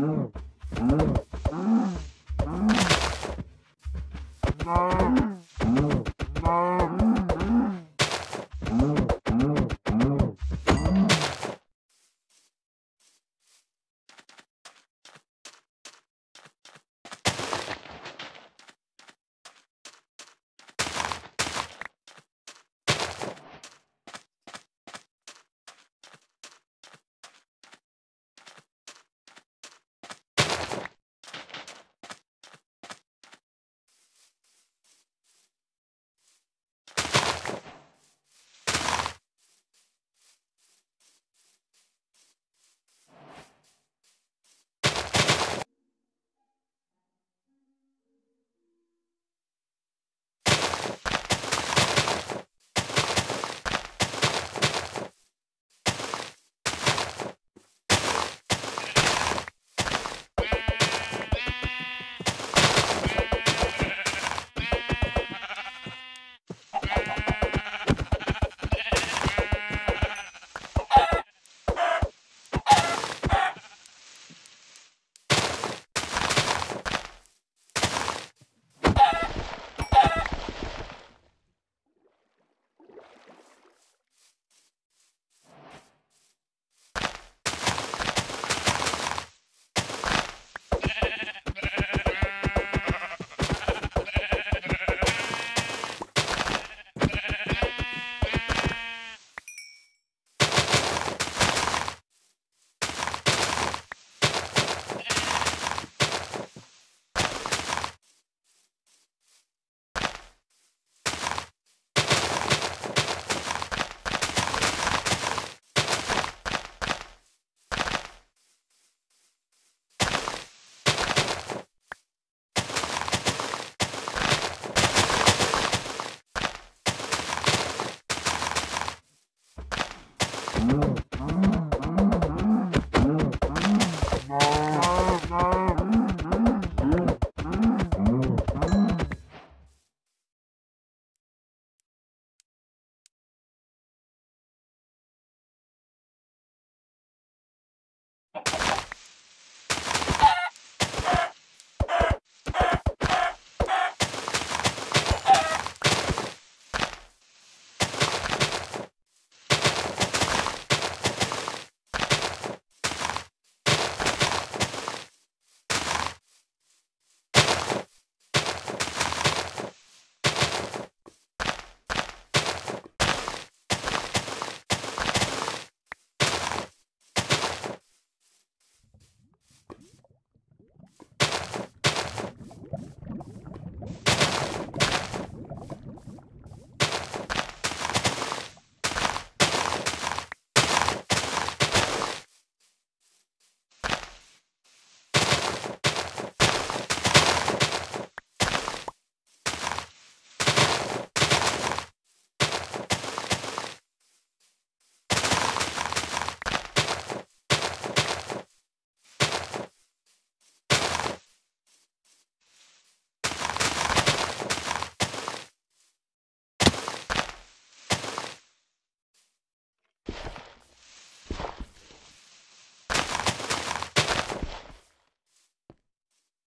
No. Mm-hmm.